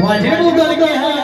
我觉不够的各哈